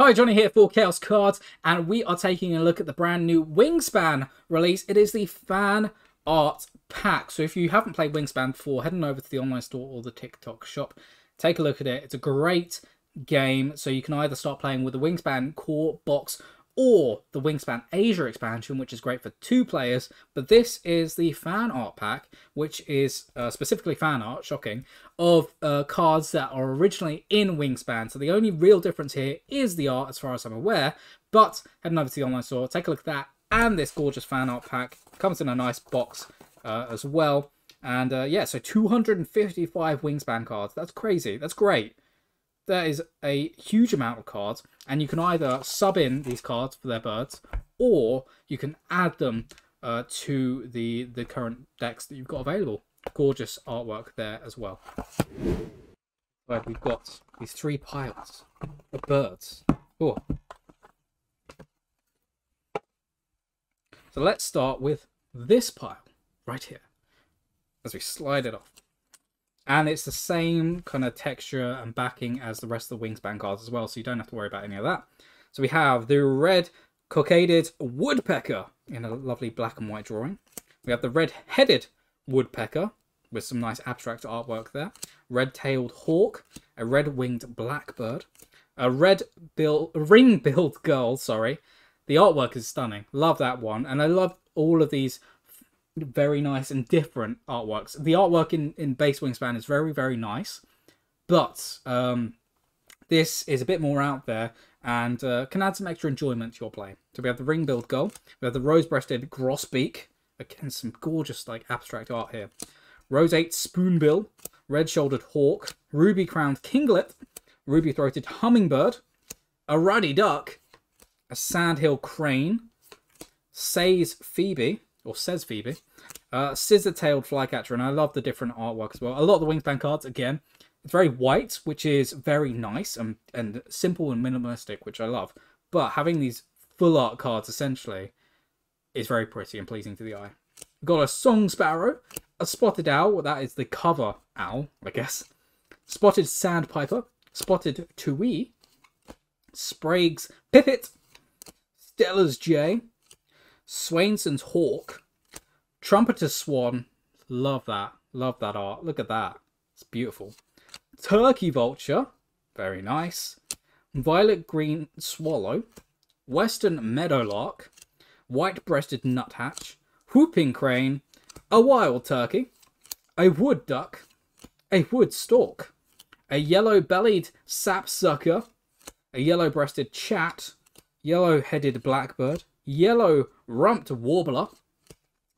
Hi, Johnny here for Chaos Cards, and we are taking a look at the brand new Wingspan release. It is the fan art pack. So if you haven't played Wingspan before, head on over to the online store or the TikTok shop. Take a look at it. It's a great game. So you can either start playing with the Wingspan core box or the Wingspan Asia expansion, which is great for two players. But this is the fan art pack, which is uh, specifically fan art, shocking, of uh, cards that are originally in Wingspan. So the only real difference here is the art, as far as I'm aware. But heading over to the online store, take a look at that and this gorgeous fan art pack. Comes in a nice box uh, as well. And uh, yeah, so 255 Wingspan cards. That's crazy. That's great there is a huge amount of cards, and you can either sub in these cards for their birds, or you can add them uh, to the the current decks that you've got available. Gorgeous artwork there as well. Right, we've got these three piles of birds. So let's start with this pile right here as we slide it off and it's the same kind of texture and backing as the rest of the Wingspan cards as well, so you don't have to worry about any of that. So we have the red cockaded woodpecker in a lovely black and white drawing. We have the red-headed woodpecker with some nice abstract artwork there. Red-tailed hawk, a red-winged blackbird, a red bill ring-billed gull, sorry. The artwork is stunning. Love that one. And I love all of these very nice and different artworks. The artwork in, in base Wingspan is very, very nice, but um, this is a bit more out there and uh, can add some extra enjoyment to your play. So we have the ring-billed gull, we have the rose-breasted grosbeak, again some gorgeous like abstract art here. Roseate spoonbill, red-shouldered hawk, ruby-crowned kinglet, ruby-throated hummingbird, a ruddy duck, a sandhill crane, Say's phoebe, or Say's Phoebe. Uh, Scissor-tailed flycatcher, and I love the different artwork as well. A lot of the Wingspan cards, again, it's very white, which is very nice and, and simple and minimalistic, which I love. But having these full art cards, essentially, is very pretty and pleasing to the eye. Got a song sparrow, a spotted owl, well, that is the cover owl, I guess. Spotted sandpiper, spotted towhee, Sprague's pipit, Steller's jay, Swainson's Hawk. Trumpeter Swan. Love that. Love that art. Look at that. It's beautiful. Turkey Vulture. Very nice. Violet Green Swallow. Western Meadowlark. White-breasted Nuthatch. Whooping Crane. A Wild Turkey. A Wood Duck. A Wood Stork. A Yellow-bellied Sapsucker. A Yellow-breasted Chat. Yellow-headed Blackbird yellow rumped warbler,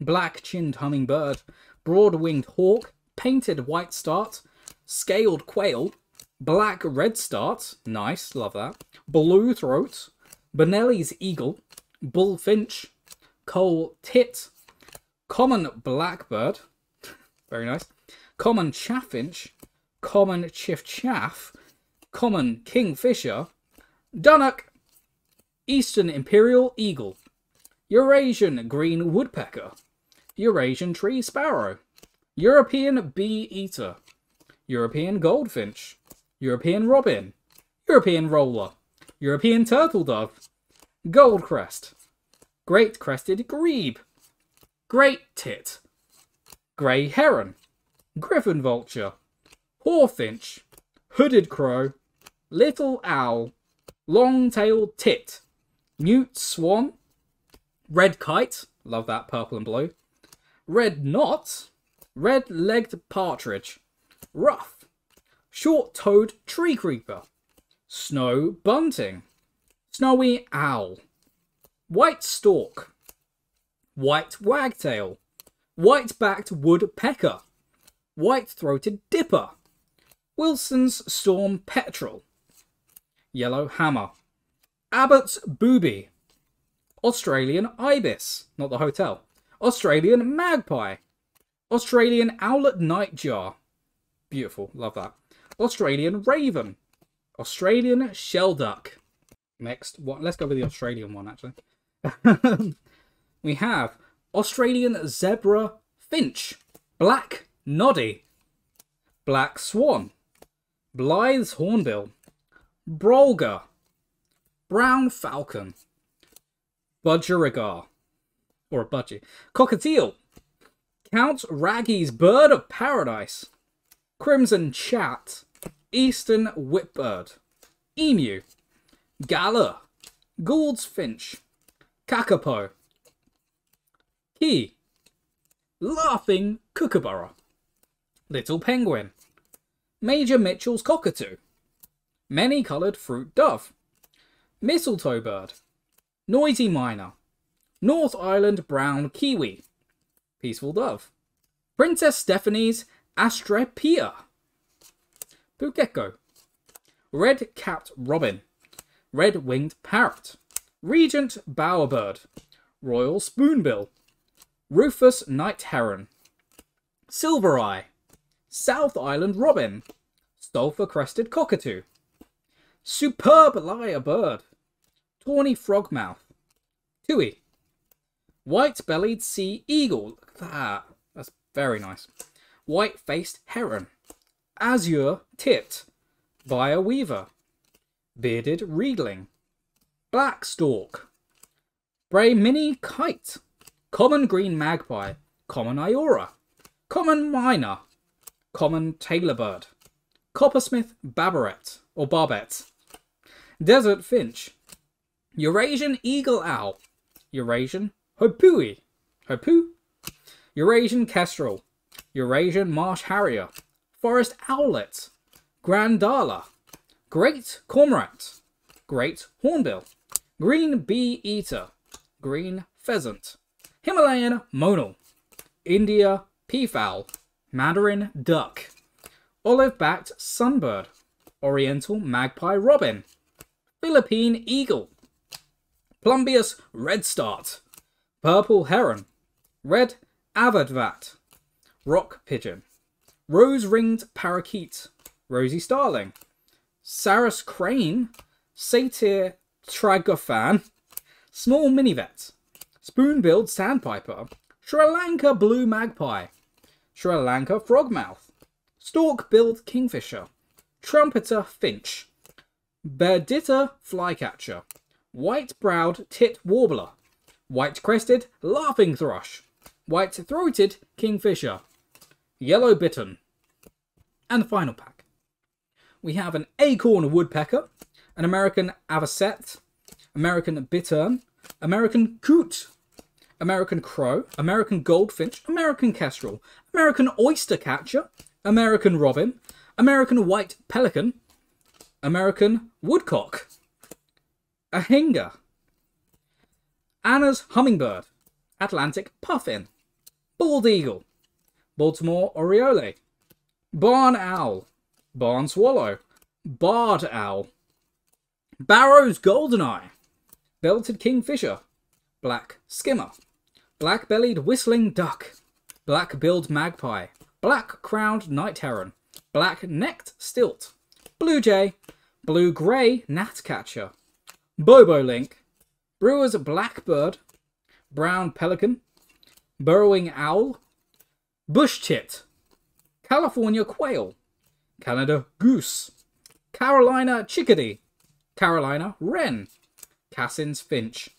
black-chinned hummingbird, broad-winged hawk, painted white start, scaled quail, black redstart, nice, love that, blue throat, Bonelli's eagle, bullfinch, coal tit, common blackbird, very nice, common chaffinch, common chiffchaff, common kingfisher, dunnock, Eastern Imperial Eagle, Eurasian Green Woodpecker, Eurasian Tree Sparrow, European Bee Eater, European Goldfinch, European Robin, European Roller, European Turtle Dove, Goldcrest, Great Crested Grebe, Great Tit, Grey Heron, Griffon Vulture, Hawfinch, Hooded Crow, Little Owl, Long-tailed Tit, Mute Swan. Red Kite. Love that purple and blue. Red Knot. Red-legged Partridge. Ruff. Short-toed Tree Creeper. Snow Bunting. Snowy Owl. White Stork. White Wagtail. White-backed Woodpecker. White-throated Dipper. Wilson's Storm Petrel. Yellow Hammer. Abbott's Booby. Australian Ibis, not the hotel. Australian Magpie. Australian Owlet Nightjar. Beautiful, love that. Australian Raven. Australian Shelduck. Next, what? Let's go with the Australian one, actually. we have Australian Zebra Finch. Black Noddy. Black Swan. Blyth's Hornbill. Brolga. Brown falcon, budgerigar, or a budgie, cockatiel, Count Raggi's bird of paradise, crimson chat, eastern whipbird, emu, galah, Gould's finch, kakapo, kea, laughing kookaburra, little penguin, Major Mitchell's cockatoo, many coloured fruit dove, mistletoe bird, noisy miner. North Island brown kiwi, peaceful dove, Princess Stephanie's astrapia, pukeko, red-capped robin, red-winged parrot, regent bowerbird, royal spoonbill, Rufous night heron, silver eye, South Island robin, Sulphur crested cockatoo, superb lyre bird, tawny frogmouth, tui, white-bellied sea eagle. Look at that. That's very nice. White-faced heron, azure tit, Baya weaver, bearded reedling, black stork, Brahminy kite, common green magpie, common iora, common myna. common tailor bird, coppersmith baberet or barbet, desert finch, Eurasian eagle owl, Eurasian hopui, hopu, Eurasian kestrel, Eurasian marsh harrier, forest owlet, grandala, great cormorant, great hornbill, green bee eater, green pheasant, Himalayan monal, India peafowl, Mandarin duck, olive-backed sunbird, oriental magpie robin, Philippine eagle, Plumbeous redstart, purple heron, red avadavat, rock pigeon, rose-ringed parakeet, rosy starling, Sarus crane, satyr tragopan, small minivet, spoon-billed sandpiper, Sri Lanka blue magpie, Sri Lanka frogmouth, stork-billed kingfisher, trumpeter finch, Verditer flycatcher, white-browed tit warbler, white-crested laughing thrush, white-throated kingfisher, yellow bittern. And the final pack. We have an acorn woodpecker, an American avocet, American bittern, American coot, American crow, American goldfinch, American kestrel, American oyster catcher, American robin, American white pelican, American woodcock, anhinga, Anna's hummingbird, Atlantic puffin, bald eagle, Baltimore oriole, barn owl, barn swallow, barred owl, Barrow's goldeneye, belted kingfisher, black skimmer, black-bellied whistling duck, black-billed magpie, black-crowned night heron, black-necked stilt, blue jay, blue-grey gnatcatcher, bobolink, brewer's blackbird, brown pelican, burrowing owl, bush tit, California quail, Canada goose, Carolina chickadee, Carolina wren, Cassin's finch,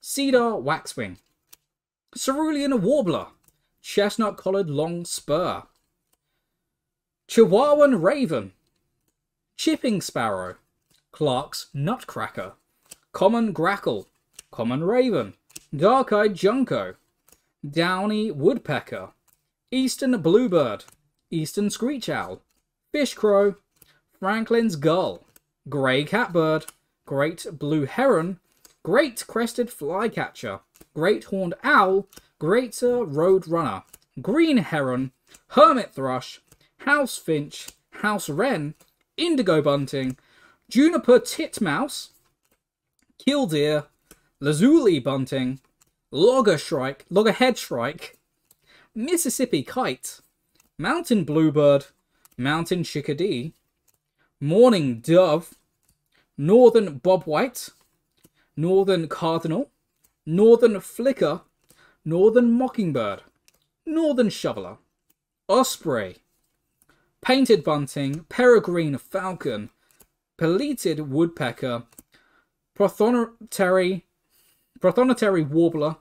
cedar waxwing, cerulean warbler, chestnut-collared long spur, Chihuahuan raven, chipping sparrow, Clark's nutcracker, common grackle, common raven, dark-eyed junco, downy woodpecker, eastern bluebird, eastern screech owl, fish crow, Franklin's gull, grey catbird, great blue heron, great crested flycatcher, great horned owl, greater road runner, green heron, hermit thrush, house finch, house wren, indigo bunting, juniper titmouse, killdeer, lazuli bunting, logger shrike, loggerhead shrike, Mississippi kite, mountain bluebird, mountain chickadee, mourning dove, northern bobwhite, northern cardinal, northern flicker, northern mockingbird, northern shoveler, osprey, painted bunting, peregrine falcon, pileated woodpecker, Prothonotary, Prothonotary Warbler,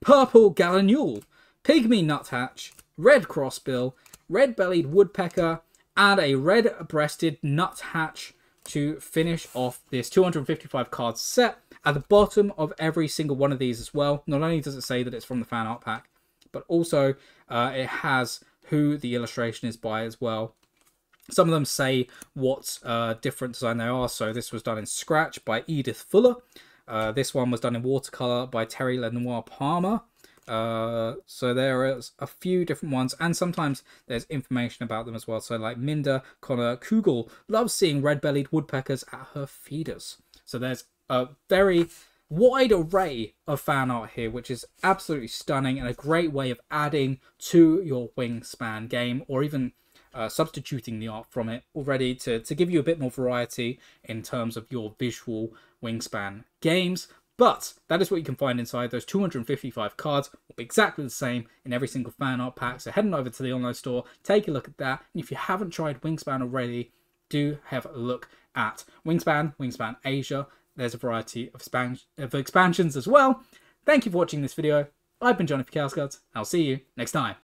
Purple Gallinule, Pygmy Nuthatch, Red Crossbill, Red-Bellied Woodpecker, and a Red-Breasted Nuthatch to finish off this 255 card set. At the bottom of every single one of these as well, not only does it say that it's from the fan art pack, but also uh, it has who the illustration is by as well. Some of them say what uh, different design they are. So this was done in Scratch by Edith Fuller. Uh, this one was done in watercolor by Terry Lenoir Palmer. Uh, so there is a few different ones, and sometimes there's information about them as well. So like Minda Connor Kugel loves seeing red-bellied woodpeckers at her feeders. So there's a very wide array of fan art here, which is absolutely stunning and a great way of adding to your Wingspan game or even uh, substituting the art from it already to, to give you a bit more variety in terms of your visual Wingspan games. But that is what you can find inside those 255 cards. Will be exactly the same in every single fan art pack. So head on over to the online store, take a look at that. And if you haven't tried Wingspan already, do have a look at Wingspan, Wingspan Asia. There's a variety of, of expansions as well. Thank you for watching this video. I've been Johnny Picalscott. I'll see you next time.